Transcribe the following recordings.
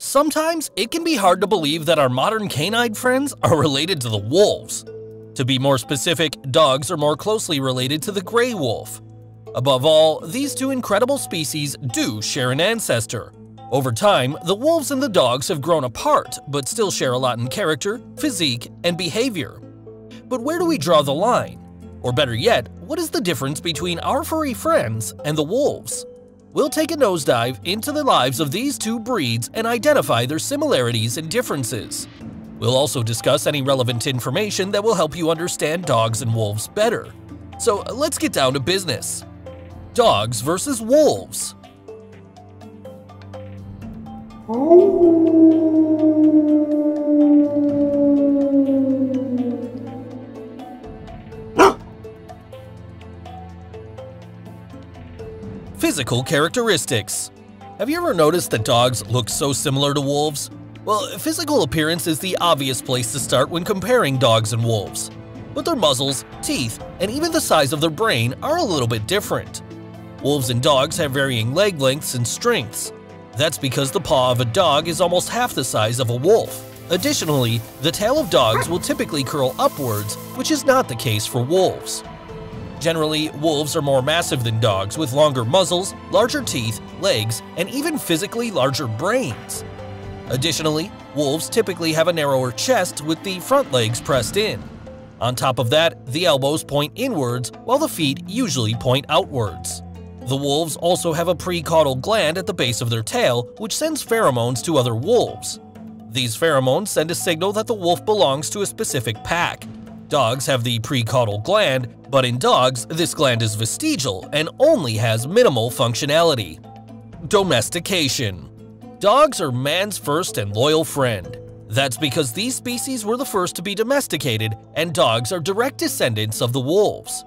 Sometimes it can be hard to believe that our modern canine friends are related to the wolves. To be more specific, dogs are more closely related to the gray wolf. Above all, these two incredible species do share an ancestor. Over time, the wolves and the dogs have grown apart, but still share a lot in character, physique, and behavior. But where do we draw the line? Or better yet, what is the difference between our furry friends and the wolves? We'll take a nosedive into the lives of these two breeds and identify their similarities and differences. We'll also discuss any relevant information that will help you understand dogs and wolves better. So let's get down to business. Dogs versus wolves. Physical characteristics. Have you ever noticed that dogs look so similar to wolves? Well, physical appearance is the obvious place to start when comparing dogs and wolves. But their muzzles, teeth, and even the size of their brain are a little bit different. Wolves and dogs have varying leg lengths and strengths. That's because the paw of a dog is almost half the size of a wolf. Additionally, the tail of dogs will typically curl upwards, which is not the case for wolves. Generally, wolves are more massive than dogs with longer muzzles, larger teeth, legs, and even physically larger brains. Additionally, wolves typically have a narrower chest with the front legs pressed in. On top of that, the elbows point inwards while the feet usually point outwards. The wolves also have a precaudal gland at the base of their tail, which sends pheromones to other wolves. These pheromones send a signal that the wolf belongs to a specific pack. Dogs have the precaudal gland, but in dogs, this gland is vestigial and only has minimal functionality. Domestication Dogs are man's first and loyal friend. That's because these species were the first to be domesticated, and dogs are direct descendants of the wolves.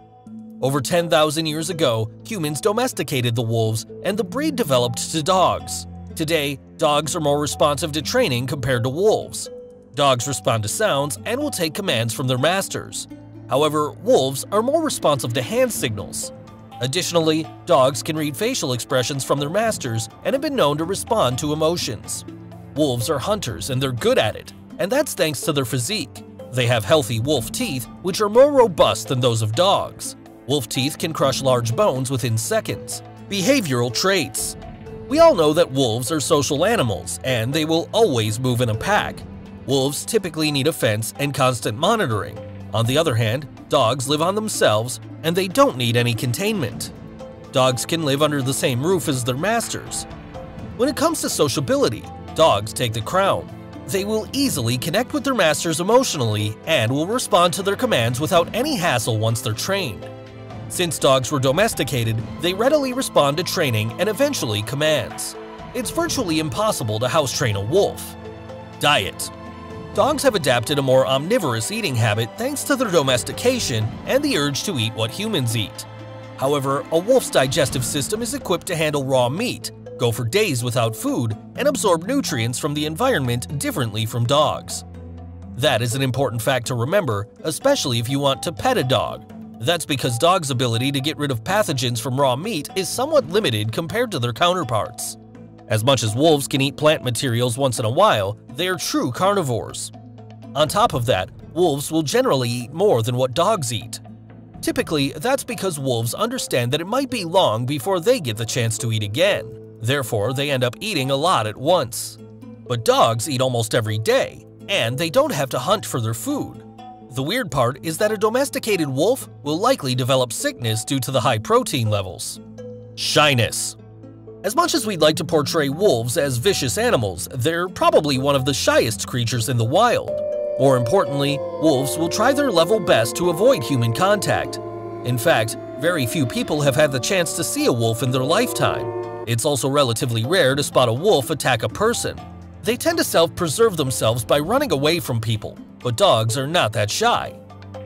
Over 10,000 years ago, humans domesticated the wolves, and the breed developed to dogs. Today, dogs are more responsive to training compared to wolves. Dogs respond to sounds and will take commands from their masters. However, wolves are more responsive to hand signals. Additionally, dogs can read facial expressions from their masters and have been known to respond to emotions. Wolves are hunters and they're good at it, and that's thanks to their physique. They have healthy wolf teeth, which are more robust than those of dogs. Wolf teeth can crush large bones within seconds. Behavioral traits. We all know that wolves are social animals, and they will always move in a pack. Wolves typically need a fence and constant monitoring. On the other hand, dogs live on themselves and they don't need any containment. Dogs can live under the same roof as their masters. When it comes to sociability, dogs take the crown. They will easily connect with their masters emotionally and will respond to their commands without any hassle once they're trained. Since dogs were domesticated, they readily respond to training and eventually commands. It's virtually impossible to house train a wolf. Diet Dogs have adapted a more omnivorous eating habit thanks to their domestication and the urge to eat what humans eat. However, a wolf's digestive system is equipped to handle raw meat, go for days without food, and absorb nutrients from the environment differently from dogs. That is an important fact to remember, especially if you want to pet a dog. That's because dogs' ability to get rid of pathogens from raw meat is somewhat limited compared to their counterparts. As much as wolves can eat plant materials once in a while, they are true carnivores. On top of that, wolves will generally eat more than what dogs eat. Typically, that's because wolves understand that it might be long before they get the chance to eat again. Therefore, they end up eating a lot at once. But dogs eat almost every day, and they don't have to hunt for their food. The weird part is that a domesticated wolf will likely develop sickness due to the high protein levels. Shyness as much as we'd like to portray wolves as vicious animals, they're probably one of the shyest creatures in the wild. More importantly, wolves will try their level best to avoid human contact. In fact, very few people have had the chance to see a wolf in their lifetime. It's also relatively rare to spot a wolf attack a person. They tend to self-preserve themselves by running away from people, but dogs are not that shy.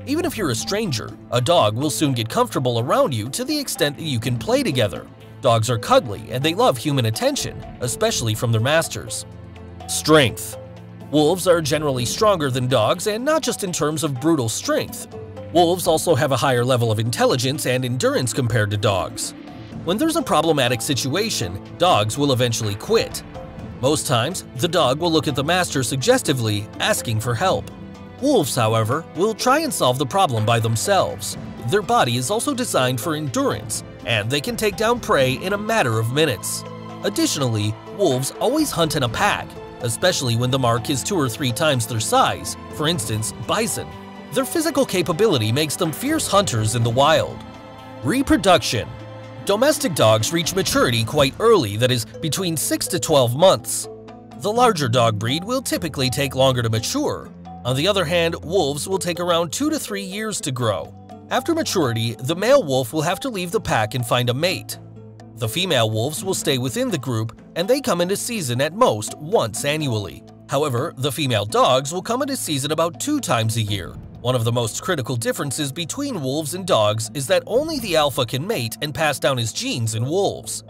Even if you're a stranger, a dog will soon get comfortable around you to the extent that you can play together. Dogs are cuddly and they love human attention, especially from their masters. Strength Wolves are generally stronger than dogs and not just in terms of brutal strength. Wolves also have a higher level of intelligence and endurance compared to dogs. When there's a problematic situation, dogs will eventually quit. Most times, the dog will look at the master suggestively, asking for help. Wolves, however, will try and solve the problem by themselves. Their body is also designed for endurance, and they can take down prey in a matter of minutes. Additionally, wolves always hunt in a pack, especially when the mark is two or three times their size, for instance, bison. Their physical capability makes them fierce hunters in the wild. Reproduction Domestic dogs reach maturity quite early, that is, between 6 to 12 months. The larger dog breed will typically take longer to mature. On the other hand, wolves will take around 2 to 3 years to grow. After maturity, the male wolf will have to leave the pack and find a mate. The female wolves will stay within the group, and they come into season at most once annually. However, the female dogs will come into season about two times a year, one of the most critical differences between wolves and dogs is that only the alpha can mate and pass down his genes in wolves.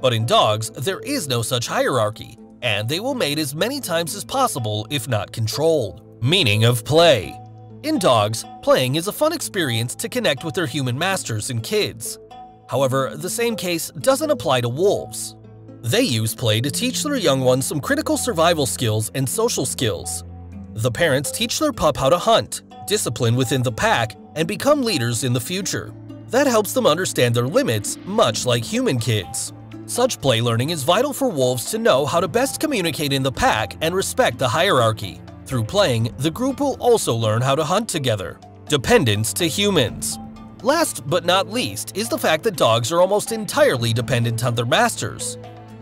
But in dogs, there is no such hierarchy, and they will mate as many times as possible if not controlled. Meaning of play In dogs, playing is a fun experience to connect with their human masters and kids. However, the same case doesn't apply to wolves. They use play to teach their young ones some critical survival skills and social skills. The parents teach their pup how to hunt, discipline within the pack, and become leaders in the future. That helps them understand their limits, much like human kids. Such play learning is vital for wolves to know how to best communicate in the pack and respect the hierarchy. Through playing, the group will also learn how to hunt together. Dependence to humans. Last but not least is the fact that dogs are almost entirely dependent on their masters.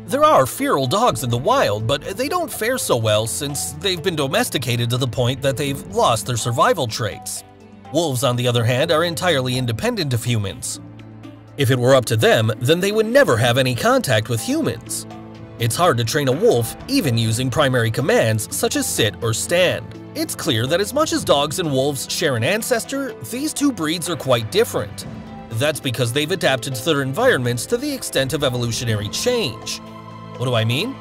There are feral dogs in the wild, but they don't fare so well since they've been domesticated to the point that they've lost their survival traits. Wolves, on the other hand, are entirely independent of humans. If it were up to them, then they would never have any contact with humans. It's hard to train a wolf, even using primary commands such as sit or stand. It's clear that as much as dogs and wolves share an ancestor, these two breeds are quite different. That's because they've adapted to their environments to the extent of evolutionary change. What do I mean?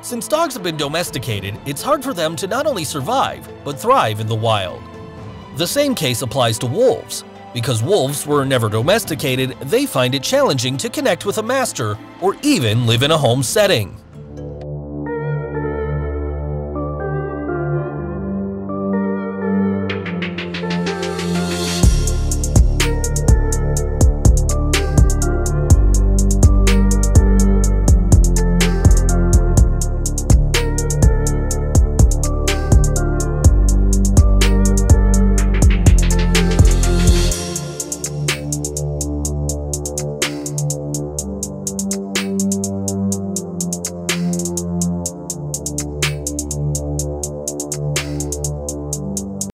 Since dogs have been domesticated, it's hard for them to not only survive, but thrive in the wild. The same case applies to wolves. Because wolves were never domesticated, they find it challenging to connect with a master or even live in a home setting.